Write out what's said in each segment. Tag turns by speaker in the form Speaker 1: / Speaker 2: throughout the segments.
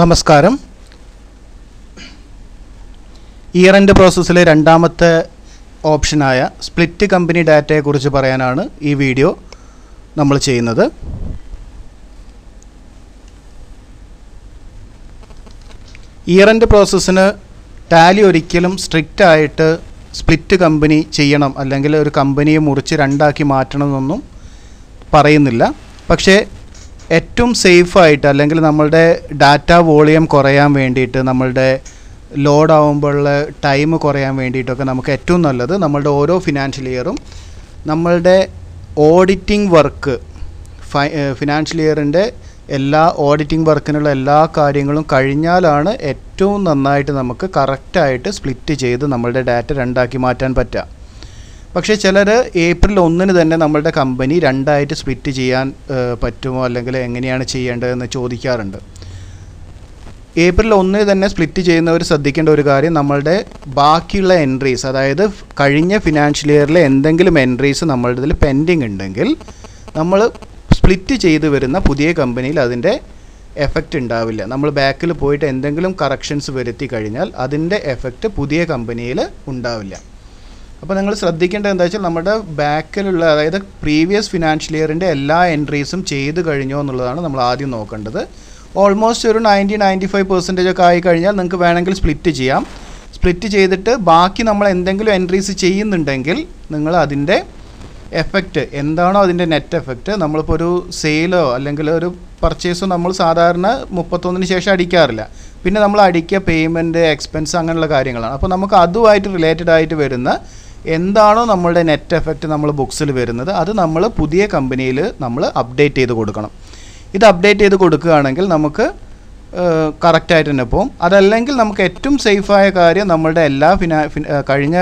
Speaker 1: നമസ്കാരം. Year end പ്രോസസ്സിലെ രണ്ടാമത്തെ ഓപ്ഷനായ split company ഡാറ്റയെക്കുറിച്ച് പറയാനാണ് ഈ വീഡിയോ നമ്മൾ ചെയ്യുന്നത്. ഇയർ എൻഡ് പ്രോസസ്സിന് ടാലി ഒരിക്കലും സ്ട്രിക്റ്റ് ആയിട്ട് സ്പ്ലിറ്റ് കമ്പനി ചെയ്യണം അല്ലെങ്കിൽ ഒരു കമ്പനിയെ മുറിച്ച് രണ്ടാക്കി മാറ്റണമെന്നൊന്നും പറയുന്നില്ല. പക്ഷേ ഏറ്റവും സേഫായിട്ട് അല്ലെങ്കിൽ നമ്മളുടെ ഡാറ്റ വോളിയം കുറയാൻ വേണ്ടിയിട്ട് നമ്മളുടെ ലോഡ് ആകുമ്പോഴുള്ള ടൈം കുറയാൻ വേണ്ടിയിട്ടൊക്കെ നമുക്ക് ഏറ്റവും നല്ലത് നമ്മളുടെ ഓരോ ഫിനാൻഷ്യൽ ഇയറും നമ്മളുടെ ഓഡിറ്റിംഗ് വർക്ക് ഫൈ ഫിനാൻഷ്യൽ ഇയറിന്റെ എല്ലാ ഓഡിറ്റിംഗ് വർക്കിനുള്ള എല്ലാ കാര്യങ്ങളും കഴിഞ്ഞാലാണ് ഏറ്റവും നന്നായിട്ട് നമുക്ക് കറക്റ്റായിട്ട് സ്പ്ലിറ്റ് ചെയ്ത് നമ്മളുടെ ഡാറ്റ രണ്ടാക്കി മാറ്റാൻ പറ്റുക. പക്ഷേ ചിലർ ഏപ്രിൽ ഒന്നിന് തന്നെ നമ്മളുടെ കമ്പനി രണ്ടായിട്ട് സ്പ്ലിറ്റ് ചെയ്യാൻ പറ്റുമോ അല്ലെങ്കിൽ എങ്ങനെയാണ് ചെയ്യേണ്ടതെന്ന് ചോദിക്കാറുണ്ട്. ഏപ്രിൽ ഒന്നിന് തന്നെ സ്പ്ലിറ്റ് ചെയ്യുന്നവർ ശ്രദ്ധിക്കേണ്ട ഒരു കാര്യം നമ്മളുടെ ബാക്കിയുള്ള എൻട്രീസ് അതായത് കഴിഞ്ഞ ഫിനാൻഷ്യൽ ഇയറിലെ എന്തെങ്കിലും എൻട്രീസ് നമ്മളുടെ ഇതിൽ പെൻഡിങ് ഉണ്ടെങ്കിൽ നമ്മൾ സ്പ്ലിറ്റ് ചെയ്ത് വരുന്ന പുതിയ കമ്പനിയിൽ അതിന്റെ എഫക്റ്റ് ഉണ്ടാവില്ല. നമ്മൾ ബാക്കിൽ പോയിട്ട് എന്തെങ്കിലും കറക്ഷൻസ് വരുത്തി കഴിഞ്ഞാൽ അതിന്റെ എഫക്റ്റ് പുതിയ കമ്പനിയിൽ ഉണ്ടാവില്ല. അപ്പോൾ നിങ്ങൾ ശ്രദ്ധിക്കേണ്ടത് എന്താ വെച്ചാൽ നമ്മുടെ ബാക്കിലുള്ള അതായത് പ്രീവിയസ് ഫിനാൻഷ്യൽ ഇയറിന്റെ എല്ലാ എൻട്രീസും ചെയ്ത് കഴിഞ്ഞോ എന്നുള്ളതാണ് നമ്മൾ ആദ്യം നോക്കേണ്ടത്. ഓൾമോസ്റ്റ് ഒരു നയന്റി നയന്റി ഫൈവ് പെർസെന്റേജ് ഒക്കെ ആയി കഴിഞ്ഞാൽ നിങ്ങൾക്ക് വേണമെങ്കിൽ സ്പ്ലിറ്റ് ചെയ്യാം. സ്പ്ലിറ്റ് ചെയ്തിട്ട് ബാക്കി നമ്മൾ എന്തെങ്കിലും എൻട്രീസ് ചെയ്യുന്നുണ്ടെങ്കിൽ നിങ്ങൾ അതിന്റെ എഫക്റ്റ് എന്താണോ അതിന്റെ നെറ്റ് എഫക്റ്റ് നമ്മളിപ്പോൾ ഒരു സെയിലോ അല്ലെങ്കിൽ ഒരു പർച്ചേസോ നമ്മൾ സാധാരണ മുപ്പത്തൊന്നിന് ശേഷം അടിക്കാറില്ല. പിന്നെ നമ്മൾ അടിക്കുക പേയ്മെന്റ് എക്സ്പെൻസ് അങ്ങനെയുള്ള കാര്യങ്ങളാണ്. അപ്പോൾ നമുക്ക് അതുമായിട്ട് റിലേറ്റഡ് ആയിട്ട് വരുന്ന എന്താണോ നമ്മളുടെ നെറ്റ് എഫക്റ്റ് നമ്മൾ ബുക്സിൽ വരുന്നത് അത് നമ്മൾ പുതിയ കമ്പനിയിൽ നമ്മൾ അപ്ഡേറ്റ് ചെയ്ത് കൊടുക്കണം. ഇത് അപ്ഡേറ്റ് ചെയ്ത് കൊടുക്കുകയാണെങ്കിൽ നമുക്ക് കറക്റ്റായിട്ട് തന്നെ പോകും അതല്ലെങ്കിൽ നമുക്ക് ഏറ്റവും സേഫായ കാര്യം നമ്മളുടെ എല്ലാ ഫിനാ കഴിഞ്ഞ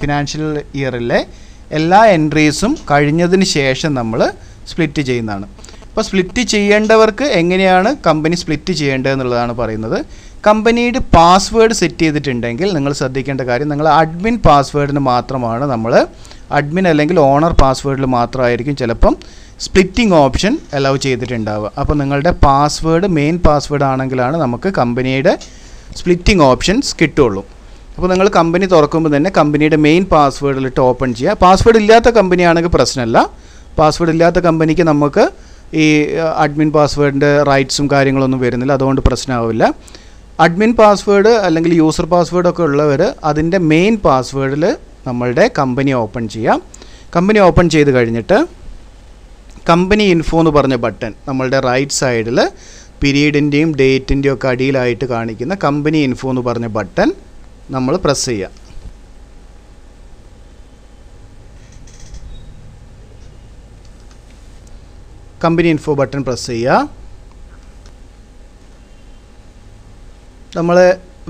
Speaker 1: ഫിനാൻഷ്യൽ ഇയറിലെ എല്ലാ എൻട്രീസും കഴിഞ്ഞതിന് ശേഷം നമ്മൾ സ്പ്ലിറ്റ് ചെയ്യുന്നതാണ്. അപ്പോൾ സ്പ്ലിറ്റ് ചെയ്യേണ്ടവർക്ക് എങ്ങനെയാണ് കമ്പനി സ്പ്ലിറ്റ് ചെയ്യേണ്ടത് എന്നുള്ളതാണ് പറയുന്നത്. കമ്പനിയുടെ പാസ്വേഡ് സെറ്റ് ചെയ്തിട്ടുണ്ടെങ്കിൽ നിങ്ങൾ ശ്രദ്ധിക്കേണ്ട കാര്യം നിങ്ങൾ അഡ്മിൻ പാസ്വേഡിന് മാത്രമാണ് നമ്മൾ അഡ്മിൻ അല്ലെങ്കിൽ ഓണർ പാസ്വേഡിൽ മാത്രമായിരിക്കും ചിലപ്പം സ്പ്ലിറ്റിംഗ് ഓപ്ഷൻ അലൗ ചെയ്തിട്ടുണ്ടാവുക. അപ്പോൾ നിങ്ങളുടെ പാസ്വേഡ് മെയിൻ പാസ്വേഡ് ആണെങ്കിലാണ് നമുക്ക് കമ്പനിയുടെ സ്പ്ലിറ്റിംഗ് ഓപ്ഷൻസ് കിട്ടുള്ളൂ. അപ്പോൾ നിങ്ങൾ കമ്പനി തുറക്കുമ്പോൾ തന്നെ കമ്പനിയുടെ മെയിൻ പാസ്വേഡിലിട്ട് ഓപ്പൺ ചെയ്യുക. പാസ്വേഡ് ഇല്ലാത്ത കമ്പനിയാണെങ്കിൽ പ്രശ്നമല്ല. പാസ്വേഡ് ഇല്ലാത്ത കമ്പനിക്ക് നമുക്ക് ഈ അഡ്മിൻ പാസ്വേഡിന്റെ റൈറ്റ്സും കാര്യങ്ങളൊന്നും വരുന്നില്ല. അതുകൊണ്ട് പ്രശ്നമാവില്ല അഡ്മിൻ പാസ്വേഡ് അല്ലെങ്കിൽ യൂസർ പാസ്വേഡൊക്കെ ഉള്ളവർ അതിന്റെ മെയിൻ പാസ്വേഡിൽ നമ്മളുടെ കമ്പനി ഓപ്പൺ ചെയ്യാം. കമ്പനി ഓപ്പൺ ചെയ്ത് കഴിഞ്ഞിട്ട് കമ്പനി ഇൻഫോ എന്ന് പറഞ്ഞ ബട്ടൺ നമ്മളുടെ റൈറ്റ് സൈഡിൽ പീരീഡിന്റെയും ഡേറ്റിന്റെയും ഒക്കെ അടിയിലായിട്ട് കാണിക്കുന്ന കമ്പനി ഇൻഫോ എന്ന് പറഞ്ഞ ബട്ടൺ നമ്മൾ പ്രസ് ചെയ്യുക കമ്പനി ഇൻഫോ ബട്ടൺ പ്രസ് ചെയ്യുക. നമ്മൾ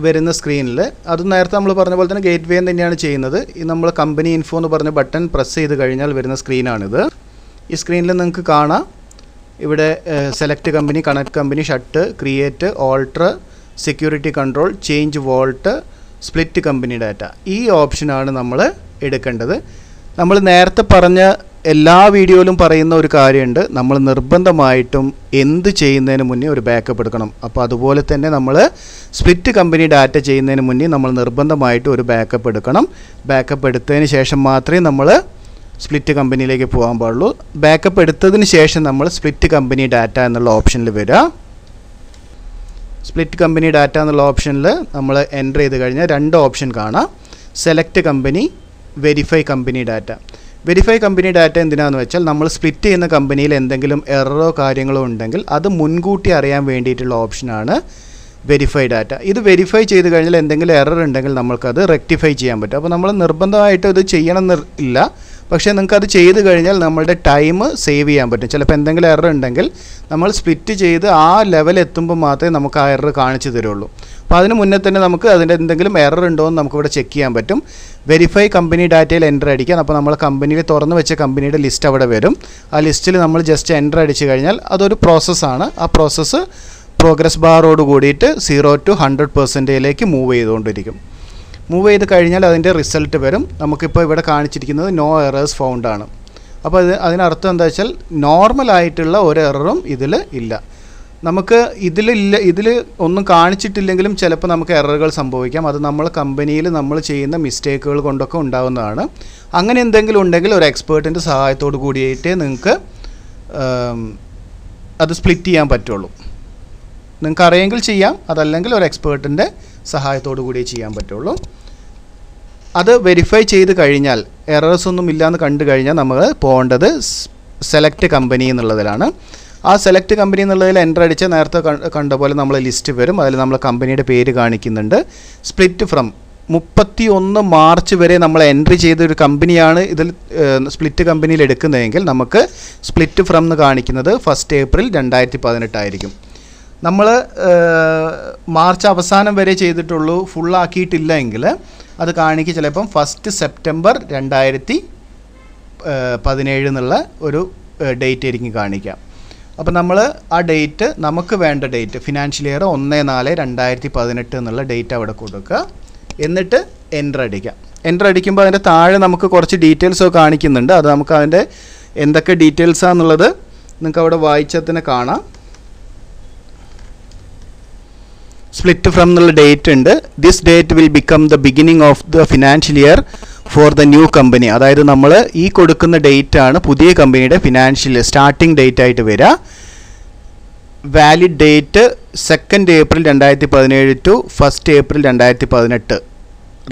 Speaker 1: വരുന്ന സ്ക്രീനിൽ അത് നേരത്തെ നമ്മൾ പറഞ്ഞ പോലെ തന്നെ ഗേറ്റ് വേ തന്നെയാണ് ചെയ്യുന്നത്. ഈ നമ്മൾ കമ്പനി ഇൻഫോ എന്ന് പറഞ്ഞ ബട്ടൺ പ്രസ് ചെയ്ത് കഴിഞ്ഞാൽ വരുന്ന സ്ക്രീനാണിത് ഈ സ്ക്രീനിൽ നിങ്ങൾക്ക് കാണാം. ഇവിടെ select company connect company shut create alter security control change vault split company data ഈ ഓപ്ഷനാണ് നമ്മൾ എടുക്കേണ്ടത്. നമ്മൾ നേരത്തെ പറഞ്ഞ എല്ലാ വീഡിയോയിലും പറയുന്ന ഒരു കാര്യമുണ്ട്. നമ്മൾ നിർബന്ധമായിട്ടും എന്ത് ചെയ്യുന്നതിന് മുന്നേ ഒരു ബാക്കപ്പ് എടുക്കണം. അപ്പോൾ അതുപോലെ തന്നെ നമ്മൾ സ്പ്ലിറ്റ് കമ്പനി ഡാറ്റ ചെയ്യുന്നതിന് മുന്നേ നമ്മൾ നിർബന്ധമായിട്ടും ഒരു ബാക്കപ്പ് എടുക്കണം. ബാക്കപ്പ് എടുത്തതിന് ശേഷം മാത്രമേ നമ്മൾ സ്പ്ലിറ്റ് കമ്പനിയിലേക്ക് പോകാൻ പാടുള്ളൂ. ബാക്കപ്പ് എടുത്തതിന് ശേഷം നമ്മൾ സ്പ്ലിറ്റ് കമ്പനി ഡാറ്റ എന്നുള്ള ഓപ്ഷനിൽ വരിക. സ്പ്ലിറ്റ് കമ്പനി ഡാറ്റ എന്നുള്ള ഓപ്ഷനിൽ നമ്മൾ എന്റർ ചെയ്ത് കഴിഞ്ഞാൽ രണ്ട് ഓപ്ഷൻ കാണാം. Select company verify company data verify company data എന്തിനാന്ന് വെച്ചാൽ നമ്മൾ സ്പ്ലിറ്റ് ചെയ്യുന്ന കമ്പനിയിൽ എന്തെങ്കിലും എററോ കാര്യങ്ങളോ ഉണ്ടെങ്കിൽ അത് മുൻകൂട്ടി അറിയാൻ വേണ്ടിയിട്ടുള്ള ഓപ്ഷനാണ് വെരിഫൈ ഡാറ്റ ഇത് വെരിഫൈ ചെയ്ത് കഴിഞ്ഞാൽ എന്തെങ്കിലും എറർ ഉണ്ടെങ്കിൽ നമ്മൾക്കത് റെക്ടിഫൈ ചെയ്യാൻ പറ്റും. അപ്പോൾ നമ്മൾ നിർബന്ധമായിട്ട് ഇത് ചെയ്യണം ഇല്ല. പക്ഷേ നിങ്ങൾക്ക് അത് ചെയ്ത് കഴിഞ്ഞാൽ നമ്മളുടെ ടൈം സേവ് ചെയ്യാൻ പറ്റും. ചിലപ്പോൾ എന്തെങ്കിലും എറർ ഉണ്ടെങ്കിൽ നമ്മൾ സ്പ്ലിറ്റ് ചെയ്ത് ആ ലെവൽ എത്തുമ്പോൾ മാത്രമേ നമുക്ക് ആ എറർ കാണിച്ചു തരുള്ളൂ. അപ്പോൾ അതിന് മുന്നേ തന്നെ നമുക്ക് അതിന്റെ എന്തെങ്കിലും എറർ ഉണ്ടോ എന്ന് നമുക്കിവിടെ ചെക്ക് ചെയ്യാൻ പറ്റും. വെരിഫൈ കമ്പനി ഡാറ്റയിൽ എന്റർ അടിക്കാം. അപ്പോൾ നമ്മൾ കമ്പനിയിൽ തുറന്ന് വെച്ച കമ്പനിയുടെ ലിസ്റ്റ് അവിടെ വരും. ആ ലിസ്റ്റിൽ നമ്മൾ ജസ്റ്റ് എന്റർ അടിച്ച് കഴിഞ്ഞാൽ അതൊരു പ്രോസസ്സാണ് ആ പ്രോസസ്സ് പ്രോഗ്രസ് ബാറോട് കൂടിയിട്ട് സീറോ ടു ഹൺഡ്രഡ് പെർസെന്റേജിലേക്ക് മൂവ് ചെയ്തുകൊണ്ടിരിക്കും. മൂവ് ചെയ്ത് കഴിഞ്ഞാൽ അതിന്റെ റിസൾട്ട് വരും. നമുക്കിപ്പോൾ ഇവിടെ കാണിച്ചിരിക്കുന്നത് നോ എറേഴ്സ് ഫൗണ്ട് ആണ്. അപ്പോൾ അത് അതിനർത്ഥം എന്താ വെച്ചാൽ നോർമലായിട്ടുള്ള ഒരു എററും ഇതിൽ ഇല്ല. നമുക്ക് ഇതിലില്ല ഇതിൽ ഒന്നും കാണിച്ചിട്ടില്ലെങ്കിലും ചിലപ്പോൾ നമുക്ക് എററുകൾ സംഭവിക്കാം. അത് നമ്മൾ കമ്പനിയിൽ നമ്മൾ ചെയ്യുന്ന മിസ്റ്റേക്കുകൾ കൊണ്ടൊക്കെ ഉണ്ടാകുന്നതാണ് അങ്ങനെ എന്തെങ്കിലും ഉണ്ടെങ്കിൽ ഒരു എക്സ്പേർട്ടിന്റെ സഹായത്തോട് കൂടിയിട്ടേ നിങ്ങൾക്ക് അത് സ്പ്ലിറ്റ് ചെയ്യാൻ പറ്റുള്ളൂ. നിങ്ങൾക്ക് അറിയെങ്കിൽ ചെയ്യാം അതല്ലെങ്കിൽ ഒരു എക്സ്പേർട്ടിന്റെ സഹായത്തോടു കൂടിയേ ചെയ്യാൻ പറ്റുള്ളൂ. അത് വെരിഫൈ ചെയ്ത് കഴിഞ്ഞാൽ എറേഴ്സ് ഒന്നും ഇല്ലയെന്ന് കണ്ടു കഴിഞ്ഞാൽ നമ്മൾ പോകേണ്ടത് സെലക്ട് കമ്പനി എന്നുള്ളതിലാണ്. ആ സെലക്ട് കമ്പനി എന്നുള്ളതിൽ എന്റർ അടിച്ച് നേരത്തെ കണ്ട പോലെ നമ്മൾ ലിസ്റ്റ് വരും. അതിൽ നമ്മൾ കമ്പനിയുടെ പേര് കാണിക്കുന്നുണ്ട്. സ്പ്ലിറ്റ് ഫ്രം മുപ്പത്തി ഒന്ന് മാർച്ച് വരെ നമ്മൾ എൻട്രി ചെയ്ത ഒരു കമ്പനിയാണ് ഇതിൽ സ്പ്ലിറ്റ് കമ്പനിയിൽ എടുക്കുന്നതെങ്കിൽ നമുക്ക് സ്പ്ലിറ്റ് ഫ്രം എന്ന് കാണിക്കുന്നത് ഫസ്റ്റ് ഏപ്രിൽ രണ്ടായിരത്തി പതിനെട്ടായിരിക്കും നമ്മൾ മാർച്ച് അവസാനം വരെ ചെയ്തിട്ടുള്ളൂ ഫുള്ളാക്കിയിട്ടില്ല എങ്കിൽ അത് കാണിക്കുക ചിലപ്പം ഫസ്റ്റ് സെപ്റ്റംബർ രണ്ടായിരത്തി പതിനേഴ് എന്നുള്ള ഒരു ഡേറ്റ് ആയിരിക്കും കാണിക്കാം അപ്പോൾ നമ്മൾ ആ ഡേറ്റ് നമുക്ക് വേണ്ട ഡേറ്റ് ഫിനാൻഷ്യൽ ഇയർ ഒന്ന് നാല് രണ്ടായിരത്തി പതിനെട്ട് എന്നുള്ള ഡേറ്റ് അവിടെ കൊടുക്കുക. എന്നിട്ട് എന്റർ അടിക്കാം എന്റർ അടിക്കുമ്പോൾ അതിന്റെ താഴെ നമുക്ക് കുറച്ച് ഡീറ്റെയിൽസ് കാണിക്കുന്നുണ്ട്. അത് നമുക്ക് അതിന്റെ എന്തൊക്കെ ഡീറ്റെയിൽസാന്നുള്ളത് നിങ്ങൾക്ക് അവിടെ വായിച്ചാൽ തന്നെ കാണാം. സ്പ്ലിറ്റ് ഫ്രം എന്നുള്ള ഡേറ്റ് ഉണ്ട്. This date will become the beginning of the financial year for the new company അതായത് നമ്മൾ ഈ കൊടുക്കുന്ന ഡേറ്റ് ആണ് പുതിയ കമ്പനിയുടെ ഫിനാൻഷ്യൽ സ്റ്റാർട്ടിംഗ് ഡേറ്റ് ആയിട്ട് വരിക വാലിഡ് ഡേറ്റ് സെക്കൻഡ് ഏപ്രിൽ രണ്ടായിരത്തി പതിനേഴ് ടു ഫസ്റ്റ് ഏപ്രിൽ രണ്ടായിരത്തി പതിനെട്ട്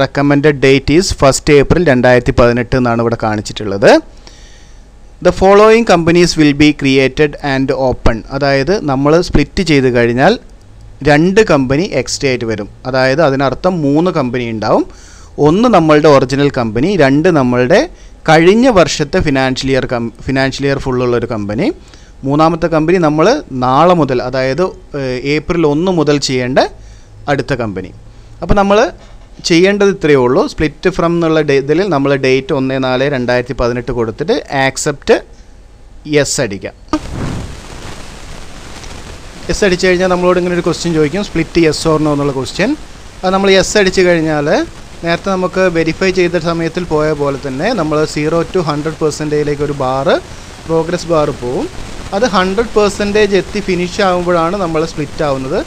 Speaker 1: recommended date is first April രണ്ടായിരത്തി പതിനെട്ട് എന്നാണ് ഇവിടെ കാണിച്ചിട്ടുള്ളത്. The following companies will be created and open അതായത് നമ്മൾ സ്പ്ലിറ്റ് ചെയ്ത് കഴിഞ്ഞാൽ രണ്ട് കമ്പനി എക്സ്ട്രാ ആയിട്ട് വരും. അതായത് അതിനർത്ഥം മൂന്ന് കമ്പനി ഉണ്ടാവും. ഒന്ന് നമ്മളുടെ ഒറിജിനൽ കമ്പനി രണ്ട് നമ്മളുടെ കഴിഞ്ഞ വർഷത്തെ financial year cum financial year ഫുള്ളുള്ള ഒരു കമ്പനി. മൂന്നാമത്തെ കമ്പനി നമ്മൾ നാളെ മുതൽ അതായത് ഏപ്രിൽ ഒന്ന് മുതൽ ചെയ്യേണ്ട അടുത്ത കമ്പനി. അപ്പോൾ നമ്മൾ ചെയ്യേണ്ടത് ഇത്രയേ ഉള്ളൂ. സ്പ്ലിറ്റ് ഫ്രം എന്നുള്ള ഇതിൽ നമ്മൾ ഡേറ്റ് ഒന്ന് നാല് രണ്ടായിരത്തി പതിനെട്ട് കൊടുത്തിട്ട് ആക്സെപ്റ്റ് യെസ് അടിക്കാം. യെസ് അടിച്ചു കഴിഞ്ഞാൽ നമ്മളോട് ഇങ്ങനെ ഒരു ക്വസ്റ്റ്യൻ ചോദിക്കും. സ്പ്ലിറ്റ് എസ് ഓർണോ എന്നുള്ള ക്വസ്റ്റ്യൻ അത് നമ്മൾ എസ് അടിച്ചു കഴിഞ്ഞാൽ നേരത്തെ നമുക്ക് വെരിഫൈ ചെയ്ത സമയത്തിൽ പോയ പോലെ തന്നെ നമ്മൾ സീറോ ടു ഹൺഡ്രഡ് പെർസെന്റേജിലേക്ക് ഒരു ബാറ് പ്രോഗ്രസ് ബാർ പോവും. അത് ഹൺഡ്രഡ് പെർസെന്റേജ് എത്തി ഫിനിഷ് ആകുമ്പോഴാണ് നമ്മൾ സ്പ്ലിറ്റ് ആവുന്നത്.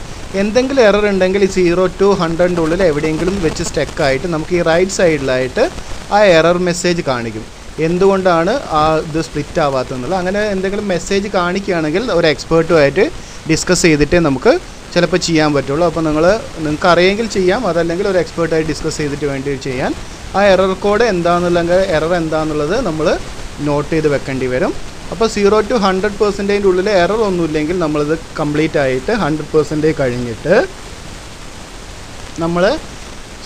Speaker 1: എന്തെങ്കിലും എറർ ഉണ്ടെങ്കിൽ ഈ സീറോ ടു ഹൺഡ്രഡിന്റെ ഉള്ളിൽ എവിടെയെങ്കിലും വെച്ച് സ്റ്റെക്കായിട്ട് നമുക്ക് ഈ റൈറ്റ് സൈഡിലായിട്ട് ആ എറർ മെസ്സേജ് കാണിക്കും. എന്തുകൊണ്ടാണ് ആ ഇത് സ്പ്ലിറ്റ് ആവാത്തതെന്നുള്ളത്? അങ്ങനെ എന്തെങ്കിലും മെസ്സേജ് കാണിക്കുകയാണെങ്കിൽ ഒരു എക്സ്പേർട്ടുമായിട്ട് ഡിസ്കസ് ചെയ്തിട്ടേ നമുക്ക് ചിലപ്പോൾ ചെയ്യാൻ പറ്റുള്ളൂ. അപ്പോൾ നിങ്ങൾ നിങ്ങൾക്ക് അറിയെങ്കിൽ ചെയ്യാം. അതല്ലെങ്കിൽ ഒരു എക്സ്പേർട്ടായി ഡിസ്കസ് ചെയ്തിട്ട് വേണ്ടി ചെയ്യാൻ. ആ എറർ കോഡ് എന്താണെന്നുള്ളത് എറർ എന്താണെന്നുള്ളത് നമ്മൾ നോട്ട് ചെയ്ത് വെക്കേണ്ടി വരും. അപ്പോൾ സീറോ ടു ഹൺഡ്രഡ് പെർസെന്റേജിന്റെ ഉള്ളിൽ എറർ ഒന്നുമില്ലെങ്കിൽ നമ്മളിത് കംപ്ലീറ്റ് ആയിട്ട് ഹൺഡ്രഡ് പെർസെന്റേജ് കഴിഞ്ഞിട്ട് നമ്മൾ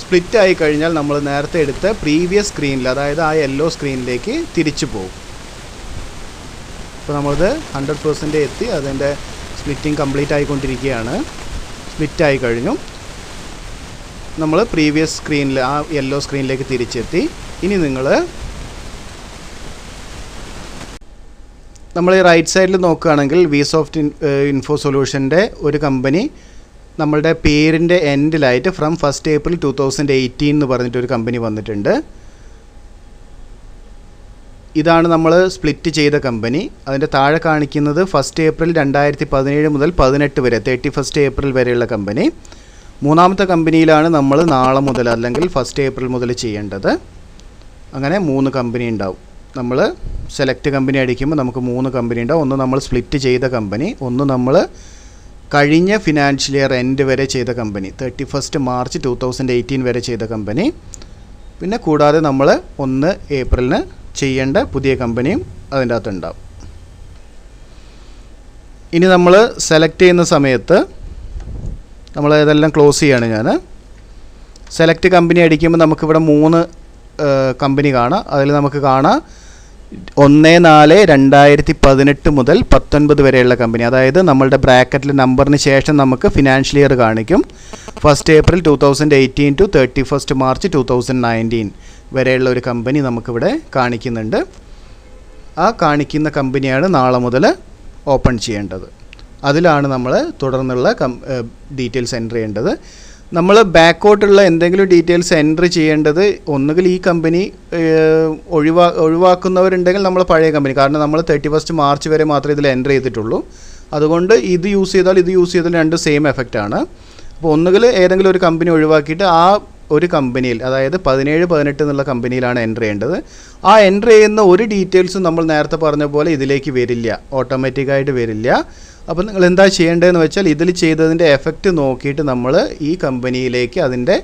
Speaker 1: സ്പ്ലിറ്റ് ആയി കഴിഞ്ഞാൽ നമ്മൾ നേരത്തെ എടുത്ത പ്രീവിയസ് സ്ക്രീനിൽ അതായത് ആ യെല്ലോ സ്ക്രീനിലേക്ക് തിരിച്ചു പോകും. അപ്പോൾ നമ്മളിത് ഹൺഡ്രഡ് പെർസെന്റേജ് എത്തി. അതിന്റെ സ്പ്ലിറ്റിംഗ് കംപ്ലീറ്റ് ആയിക്കൊണ്ടിരിക്കുകയാണ്. സ്പ്ലിറ്റ് ആയി കഴിഞ്ഞു. നമ്മൾ പ്രീവിയസ് സ്ക്രീനിൽ ആ യെല്ലോ സ്ക്രീനിലേക്ക് തിരിച്ചെത്തി. ഇനി നിങ്ങൾ നമ്മൾ ഈ റൈറ്റ് സൈഡിൽ നോക്കുകയാണെങ്കിൽ വി സോഫ്റ്റ് ഇൻഫോ സൊല്യൂഷന്റെ ഒരു കമ്പനി നമ്മളുടെ പേരിന്റെ എൻഡിലായിട്ട് from first April two thousand eighteen എന്ന് പറഞ്ഞിട്ടൊരു കമ്പനി വന്നിട്ടുണ്ട്. ഇതാണ് നമ്മൾ സ്പ്ലിറ്റ് ചെയ്ത കമ്പനി. അതിന്റെ താഴെ കാണിക്കുന്നത് ഫസ്റ്റ് ഏപ്രിൽ രണ്ടായിരത്തി പതിനേഴ് മുതൽ പതിനെട്ട് വരെ തേർട്ടി ഫസ്റ്റ് ഏപ്രിൽ വരെയുള്ള കമ്പനി. മൂന്നാമത്തെ കമ്പനിയിലാണ് നമ്മൾ നാളെ മുതൽ അല്ലെങ്കിൽ ഫസ്റ്റ് ഏപ്രിൽ മുതൽ ചെയ്യേണ്ടത്. അങ്ങനെ മൂന്ന് കമ്പനി ഉണ്ടാവും. നമ്മൾ സെലക്ട് കമ്പനി അടിക്കുമ്പോൾ നമുക്ക് മൂന്ന് കമ്പനി ഉണ്ടാവും. ഒന്ന് നമ്മൾ സ്പ്ലിറ്റ് ചെയ്ത കമ്പനി ഒന്ന് നമ്മൾ കഴിഞ്ഞ ഫിനാൻഷ്യൽ ഇയർ എൻഡ് വരെ ചെയ്ത company thirty first March two thousand eighteen വരെ ചെയ്ത കമ്പനി. പിന്നെ കൂടാതെ നമ്മൾ ഒന്ന് ഏപ്രിലിന് ചെയ്യേണ്ട പുതിയ കമ്പനിയും അതിന്റെ അകത്ത് ഉണ്ടാവും ഇനി നമ്മൾ സെലക്ട് ചെയ്യുന്ന സമയത്ത് നമ്മൾ ഇതെല്ലാം ക്ലോസ് ചെയ്യാണ് ഞാൻ സെലക്ട് കമ്പനി അടിക്കുമ്പോൾ നമുക്കിവിടെ മൂന്ന് കമ്പനി കാണാം. അതിൽ നമുക്ക് കാണാം ഒന്ന് നാല് രണ്ടായിരത്തി പതിനെട്ട് മുതൽ പത്തൊൻപത് വരെയുള്ള കമ്പനി അതായത് നമ്മളുടെ ബ്രാക്കറ്റിൽ നമ്പറിന് ശേഷം നമുക്ക് ഫിനാൻഷ്യൽ ഇയർ കാണിക്കും. First April two thousand eighteen to thirty first March two thousand nineteen വരെയുള്ള ഒരു കമ്പനി നമുക്കിവിടെ കാണിക്കുന്നുണ്ട്. ആ കാണിക്കുന്ന കമ്പനിയാണ് നാളെ മുതൽ ഓപ്പൺ ചെയ്യേണ്ടത്. അതിലാണ് നമ്മൾ തുടർന്നുള്ള കം ഡീറ്റെയിൽസ് എന്റർ ചെയ്യേണ്ടത്. നമ്മൾ ബാക്കോട്ടുള്ള എന്തെങ്കിലും ഡീറ്റെയിൽസ് എന്റർ ചെയ്യേണ്ടത് ഒന്നുകിൽ ഈ കമ്പനി ഒഴിവാ ഒഴിവാക്കുന്നവരുണ്ടെങ്കിൽ നമ്മൾ പഴയ കമ്പനി കാരണം നമ്മൾ തേർട്ടി ഫസ്റ്റ് മാർച്ച് വരെ മാത്രമേ ഇതിൽ എന്റർ ചെയ്തിട്ടുള്ളൂ. അതുകൊണ്ട് ഇത് യൂസ് ചെയ്താൽ ഇത് യൂസ് ചെയ്താൽ രണ്ട് സെയിം എഫക്റ്റ് ആണ് അപ്പോൾ ഒന്നുകിൽ ഏതെങ്കിലും ഒരു കമ്പനി ഒഴിവാക്കിയിട്ട് ആ ഒരു കമ്പനിയിൽ അതായത് പതിനേഴ് പതിനെട്ട് എന്നുള്ള കമ്പനിയിലാണ് എന്റർ ചെയ്യേണ്ടത്. ആ എന്റർ ചെയ്യുന്ന ഒരു ഡീറ്റെയിൽസും നമ്മൾ നേരത്തെ പറഞ്ഞ പോലെ ഇതിലേക്ക് വരില്ല. ഓട്ടോമാറ്റിക്കായിട്ട് വരില്ല. അപ്പോൾ നിങ്ങൾ എന്താ ചെയ്യേണ്ടതെന്ന് വെച്ചാൽ ഇതിൽ ചെയ്തതിന്റെ എഫക്റ്റ് നോക്കിയിട്ട് നമ്മൾ ഈ കമ്പനിയിലേക്ക് അതിന്റെ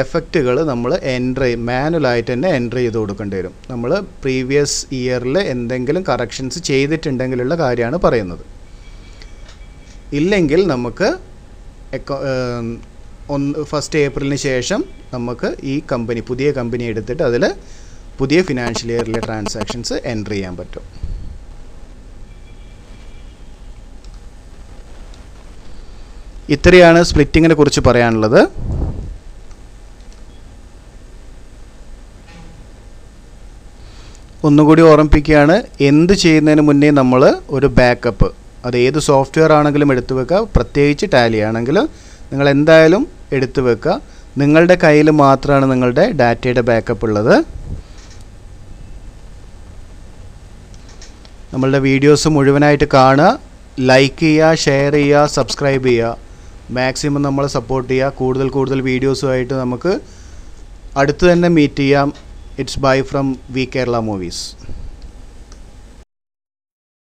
Speaker 1: എഫക്റ്റുകൾ നമ്മൾ എന്റർ ചെയ്യും മാനുവലായിട്ട് തന്നെ എന്റർ ചെയ്ത് കൊടുക്കേണ്ടി വരും. നമ്മൾ പ്രീവിയസ് ഇയറിൽ എന്തെങ്കിലും കറക്ഷൻസ് ചെയ്തിട്ടുണ്ടെങ്കിലുള്ള കാര്യമാണ് പറയുന്നത്. ഇല്ലെങ്കിൽ നമുക്ക് ഒന്ന് ഫസ്റ്റ് ഏപ്രിലിന് ശേഷം നമുക്ക് ഈ കമ്പനി പുതിയ കമ്പനി എടുത്തിട്ട് അതിൽ പുതിയ ഫിനാൻഷ്യൽ ഇയറിലെ ട്രാൻസാക്ഷൻസ് എന്റർ ചെയ്യാൻ പറ്റും. ഇത്രയാണ് സ്പ്ലിറ്റിങ്ങിനെ കുറിച്ച് പറയാനുള്ളത്. ഒന്നുകൂടി ഓർമ്മിപ്പിക്കുകയാണ് എന്ത് ചെയ്യുന്നതിന് മുന്നേ നമ്മൾ ഒരു ബാക്കപ്പ് അത് ഏത് സോഫ്റ്റ്വെയർ ആണെങ്കിലും എടുത്തു വെക്കുക പ്രത്യേകിച്ച് ടാലി ആണെങ്കിൽ നിങ്ങൾ എന്തായാലും എടുത്തു വെക്കുക. നിങ്ങളുടെ കയ്യിൽ മാത്രമാണ് നിങ്ങളുടെ ഡാറ്റയുടെ ബാക്കപ്പ് ഉള്ളത്. നമ്മളുടെ വീഡിയോസ് മുഴുവനായിട്ട് കാണുക. ലൈക്ക് ചെയ്യുക ഷെയർ ചെയ്യുക സബ്സ്ക്രൈബ് ചെയ്യുക. മാക്സിമം നമ്മളെ സപ്പോർട്ട് ചെയ്യുക. കൂടുതൽ കൂടുതൽ വീഡിയോസുമായിട്ട് നമുക്ക് അടുത്ത് തന്നെ മീറ്റ് ചെയ്യാം. It's bye from we Kerala movies